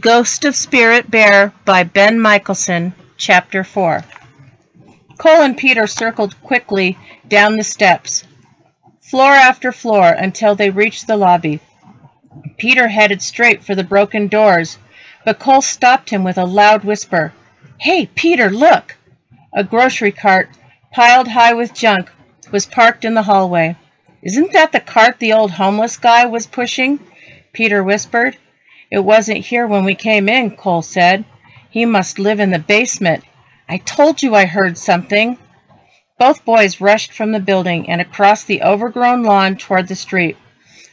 Ghost of Spirit Bear by Ben Mikaelsen, Chapter 4 Cole and Peter circled quickly down the steps, floor after floor, until they reached the lobby. Peter headed straight for the broken doors, but Cole stopped him with a loud whisper. Hey, Peter, look! A grocery cart, piled high with junk, was parked in the hallway. Isn't that the cart the old homeless guy was pushing? Peter whispered. It wasn't here when we came in, Cole said. He must live in the basement. I told you I heard something. Both boys rushed from the building and across the overgrown lawn toward the street.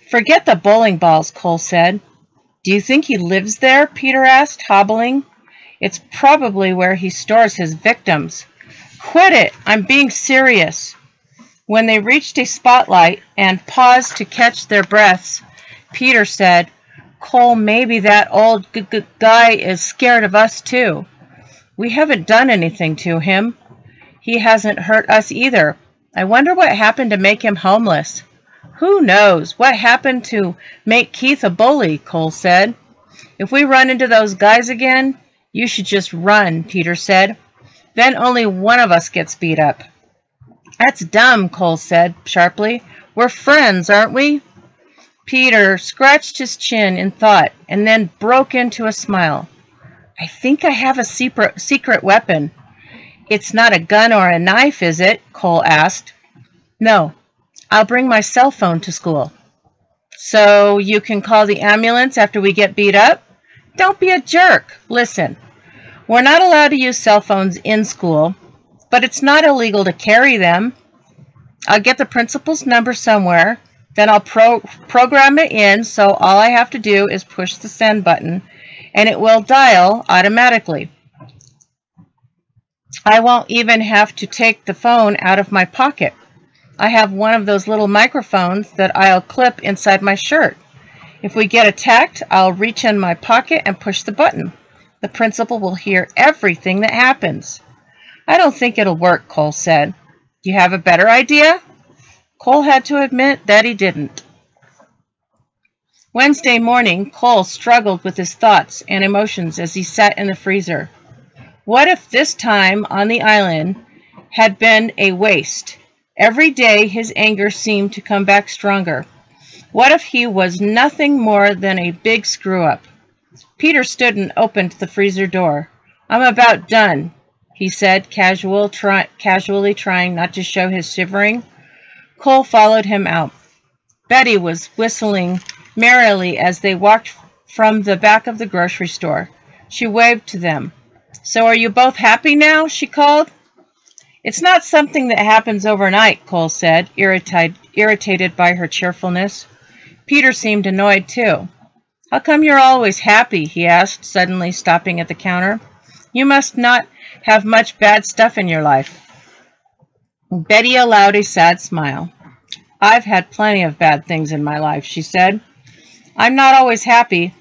Forget the bowling balls, Cole said. Do you think he lives there? Peter asked, hobbling. It's probably where he stores his victims. Quit it! I'm being serious. When they reached a spotlight and paused to catch their breaths, Peter said, Cole, maybe that old guy is scared of us too. We haven't done anything to him. He hasn't hurt us either. I wonder what happened to make him homeless. Who knows what happened to make Keith a bully, Cole said. If we run into those guys again, you should just run, Peter said. Then only one of us gets beat up. That's dumb, Cole said sharply. We're friends, aren't we? Peter scratched his chin in thought and then broke into a smile. I think I have a secret, secret weapon. It's not a gun or a knife, is it? Cole asked. No, I'll bring my cell phone to school. So you can call the ambulance after we get beat up? Don't be a jerk. Listen, we're not allowed to use cell phones in school, but it's not illegal to carry them. I'll get the principal's number somewhere then I'll pro program it in so all I have to do is push the send button and it will dial automatically. I won't even have to take the phone out of my pocket. I have one of those little microphones that I'll clip inside my shirt. If we get attacked, I'll reach in my pocket and push the button. The principal will hear everything that happens. I don't think it'll work, Cole said. Do you have a better idea? Cole had to admit that he didn't. Wednesday morning, Cole struggled with his thoughts and emotions as he sat in the freezer. What if this time on the island had been a waste? Every day his anger seemed to come back stronger. What if he was nothing more than a big screw-up? Peter stood and opened the freezer door. I'm about done, he said, casual, try, casually trying not to show his shivering. Cole followed him out. Betty was whistling merrily as they walked from the back of the grocery store. She waved to them. So are you both happy now? she called. It's not something that happens overnight, Cole said, irritated, by her cheerfulness. Peter seemed annoyed, too. How come you're always happy? he asked, suddenly stopping at the counter. You must not have much bad stuff in your life. Betty allowed a sad smile. I've had plenty of bad things in my life, she said. I'm not always happy,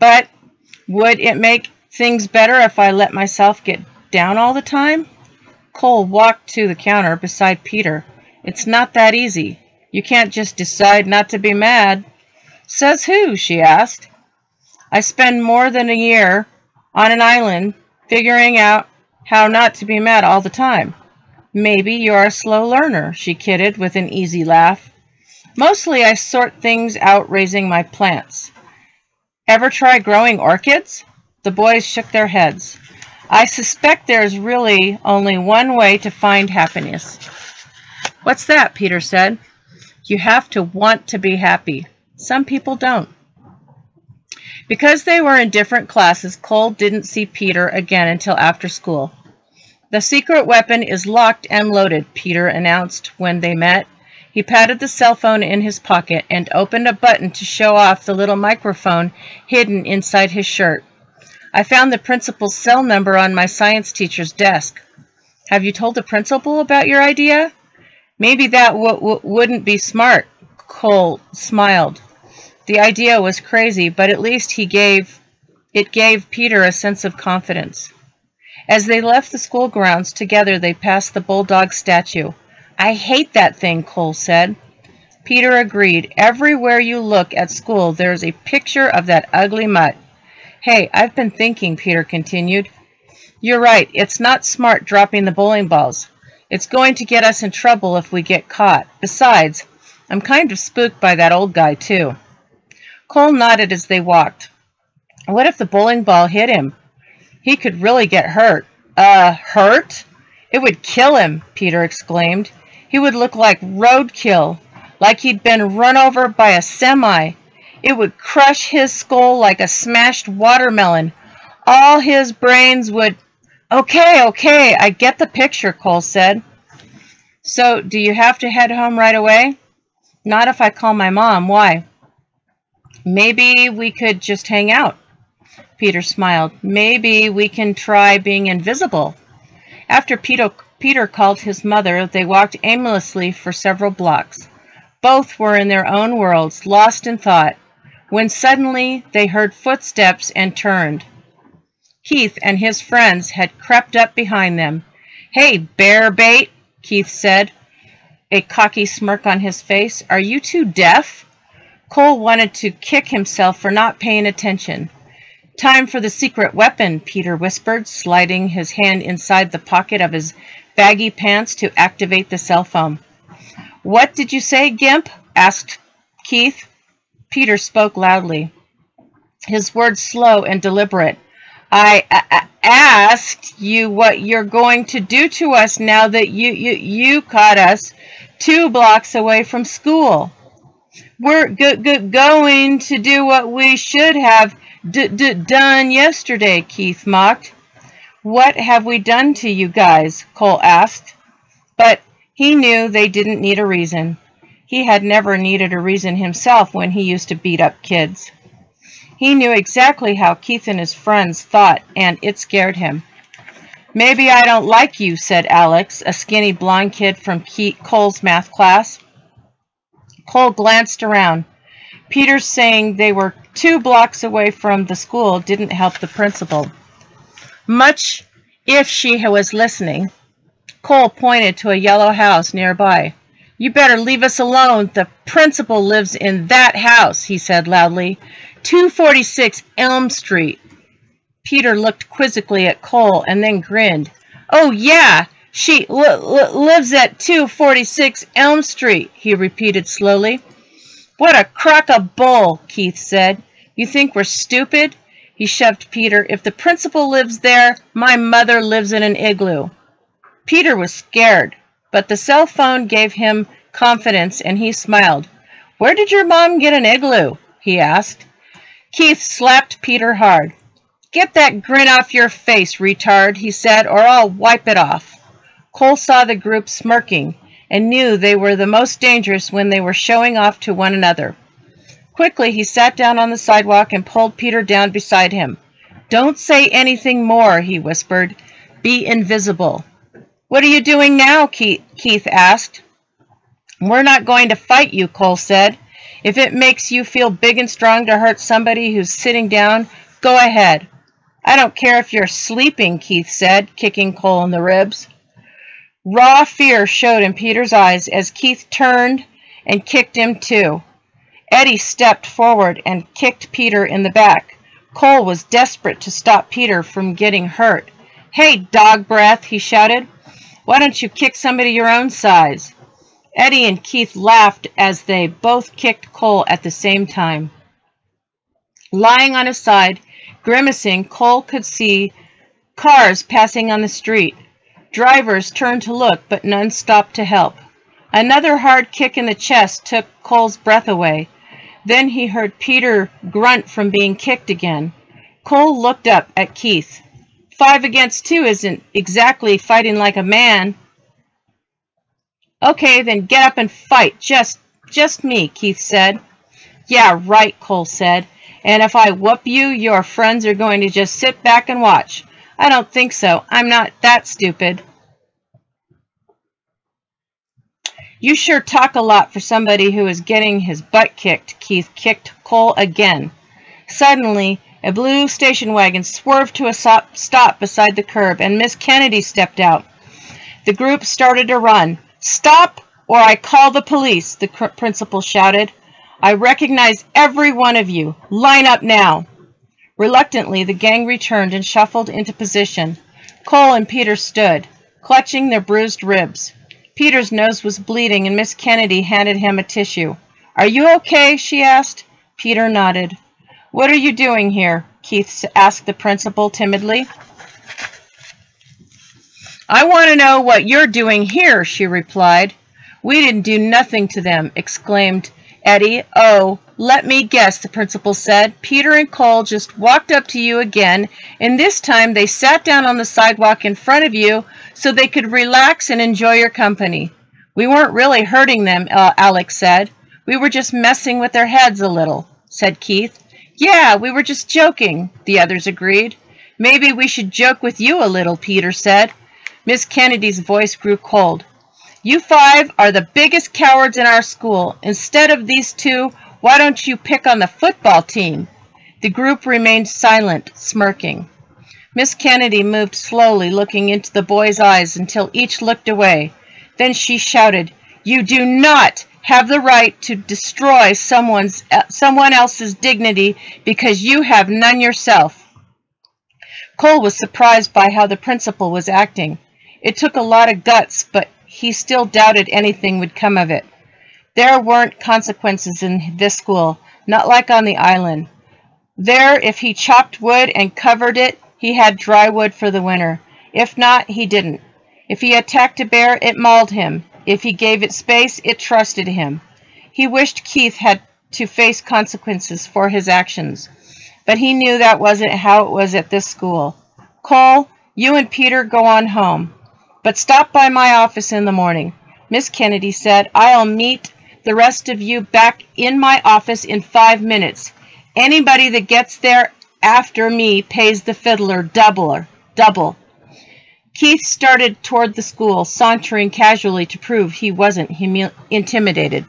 but would it make things better if I let myself get down all the time? Cole walked to the counter beside Peter. It's not that easy. You can't just decide not to be mad. Says who? she asked. I spend more than a year on an island figuring out how not to be mad all the time. Maybe you're a slow learner, she kidded with an easy laugh. Mostly I sort things out raising my plants. Ever try growing orchids? The boys shook their heads. I suspect there's really only one way to find happiness. What's that? Peter said. You have to want to be happy. Some people don't. Because they were in different classes, Cole didn't see Peter again until after school. The secret weapon is locked and loaded, Peter announced when they met. He patted the cell phone in his pocket and opened a button to show off the little microphone hidden inside his shirt. I found the principal's cell number on my science teacher's desk. Have you told the principal about your idea? Maybe that wouldn't be smart, Cole smiled. The idea was crazy, but at least he gave it gave Peter a sense of confidence. As they left the school grounds together, they passed the bulldog statue. I hate that thing, Cole said. Peter agreed. Everywhere you look at school, there's a picture of that ugly mutt. Hey, I've been thinking, Peter continued. You're right, it's not smart dropping the bowling balls. It's going to get us in trouble if we get caught. Besides, I'm kind of spooked by that old guy, too. Cole nodded as they walked. What if the bowling ball hit him? He could really get hurt. Uh, hurt? It would kill him, Peter exclaimed. He would look like roadkill, like he'd been run over by a semi. It would crush his skull like a smashed watermelon. All his brains would... Okay, okay, I get the picture, Cole said. So, do you have to head home right away? Not if I call my mom. Why? Maybe we could just hang out. Peter smiled. Maybe we can try being invisible. After Peter, Peter called his mother, they walked aimlessly for several blocks. Both were in their own worlds, lost in thought, when suddenly they heard footsteps and turned. Keith and his friends had crept up behind them. Hey, bear bait, Keith said, a cocky smirk on his face. Are you two deaf? Cole wanted to kick himself for not paying attention. Time for the secret weapon, Peter whispered, sliding his hand inside the pocket of his baggy pants to activate the cell phone. What did you say, Gimp? asked Keith. Peter spoke loudly, his words slow and deliberate. I asked you what you're going to do to us now that you, you, you caught us two blocks away from school. We're going to do what we should have D -d done yesterday, Keith mocked. What have we done to you guys? Cole asked. But he knew they didn't need a reason. He had never needed a reason himself when he used to beat up kids. He knew exactly how Keith and his friends thought, and it scared him. Maybe I don't like you, said Alex, a skinny blond kid from Cole's math class. Cole glanced around. Peter's saying they were two blocks away from the school didn't help the principal. Much if she was listening, Cole pointed to a yellow house nearby. You better leave us alone. The principal lives in that house, he said loudly. 246 Elm Street. Peter looked quizzically at Cole and then grinned. Oh, yeah, she lives at 246 Elm Street, he repeated slowly. What a crock of bull, Keith said. You think we're stupid? He shoved Peter. If the principal lives there, my mother lives in an igloo. Peter was scared, but the cell phone gave him confidence and he smiled. Where did your mom get an igloo? he asked. Keith slapped Peter hard. Get that grin off your face, retard, he said, or I'll wipe it off. Cole saw the group smirking and knew they were the most dangerous when they were showing off to one another. Quickly, he sat down on the sidewalk and pulled Peter down beside him. Don't say anything more, he whispered. Be invisible. What are you doing now? Keith asked. We're not going to fight you, Cole said. If it makes you feel big and strong to hurt somebody who's sitting down, go ahead. I don't care if you're sleeping, Keith said, kicking Cole in the ribs. Raw fear showed in Peter's eyes as Keith turned and kicked him too. Eddie stepped forward and kicked Peter in the back. Cole was desperate to stop Peter from getting hurt. Hey, dog breath, he shouted. Why don't you kick somebody your own size? Eddie and Keith laughed as they both kicked Cole at the same time. Lying on his side, grimacing, Cole could see cars passing on the street. Drivers turned to look, but none stopped to help. Another hard kick in the chest took Cole's breath away. Then he heard Peter grunt from being kicked again. Cole looked up at Keith. Five against two isn't exactly fighting like a man. Okay, then get up and fight. Just, just me, Keith said. Yeah, right, Cole said. And if I whoop you, your friends are going to just sit back and watch. I don't think so. I'm not that stupid. You sure talk a lot for somebody who is getting his butt kicked. Keith kicked Cole again. Suddenly, a blue station wagon swerved to a stop beside the curb, and Miss Kennedy stepped out. The group started to run. Stop, or I call the police, the principal shouted. I recognize every one of you. Line up now. Reluctantly, the gang returned and shuffled into position. Cole and Peter stood, clutching their bruised ribs. Peter's nose was bleeding, and Miss Kennedy handed him a tissue. Are you okay? she asked. Peter nodded. What are you doing here? Keith asked the principal timidly. I want to know what you're doing here, she replied. We didn't do nothing to them, exclaimed Eddie. Oh, let me guess, the principal said. Peter and Cole just walked up to you again, and this time they sat down on the sidewalk in front of you so they could relax and enjoy your company. We weren't really hurting them, uh, Alex said. We were just messing with their heads a little, said Keith. Yeah, we were just joking, the others agreed. Maybe we should joke with you a little, Peter said. Miss Kennedy's voice grew cold. You five are the biggest cowards in our school. Instead of these two, why don't you pick on the football team? The group remained silent, smirking. Miss Kennedy moved slowly, looking into the boys' eyes until each looked away. Then she shouted, You do not have the right to destroy someone's, uh, someone else's dignity because you have none yourself. Cole was surprised by how the principal was acting. It took a lot of guts, but he still doubted anything would come of it. There weren't consequences in this school, not like on the island. There, if he chopped wood and covered it, he had dry wood for the winter. If not, he didn't. If he attacked a bear, it mauled him. If he gave it space, it trusted him. He wished Keith had to face consequences for his actions, but he knew that wasn't how it was at this school. Cole, you and Peter go on home. But stop by my office in the morning. Miss Kennedy said, I'll meet the rest of you back in my office in five minutes. Anybody that gets there after me pays the fiddler double. double. Keith started toward the school, sauntering casually to prove he wasn't intimidated.